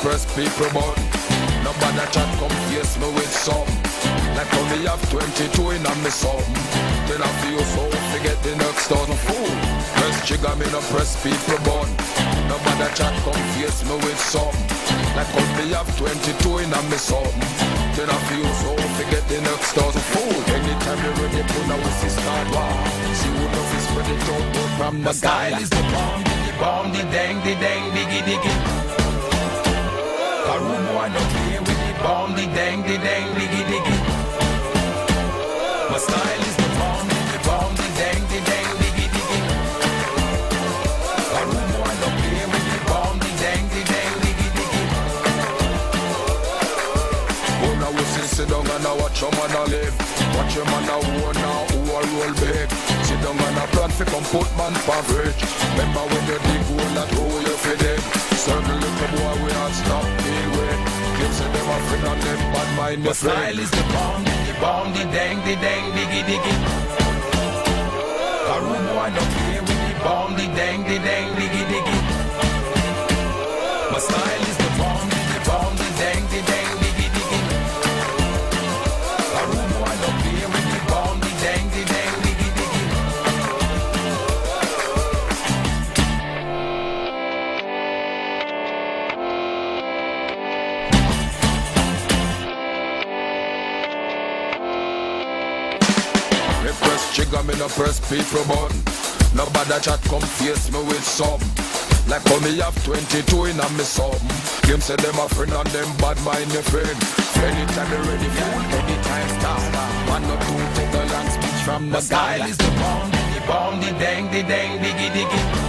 press people button. Nobody chat come face me with something. Like me have 22 in a me something. Then I feel so forget the next thousand fool. Press trigger me no press people button. Nobody chat come face me with something. Like me have 22 in a me something. Then I feel so forget the next thousand fool. Anytime you ready, pull a whistle start war. See who knows is spread it out but from My the style sky. is the bomb, the bomb, the dang, the dang, diggy, diggy. Down and I watch your man a live. Watch your man a own now, who a roll big. Sit down and a plan fi come put man for rich. Remember when you dig hole that hole you fi dig. Certain little boy we not stop deal with. Kids say them a friend and them bad mind My the style is the bomb, the bomb, the dang, the dang, diggy, diggy. Room boy no play with the bomb, the dang, the dang, Me press trigger, me no press people button. Nobody chat come face me with some Like how me have 22 in a me something. Them say them a friend and them bad mind me friend. Anytime they ready for anytime start. One or two take a long speech from My the style is the bomb, the bomb, the dang, the dang, diggy, diggy.